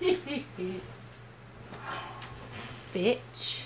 Bitch.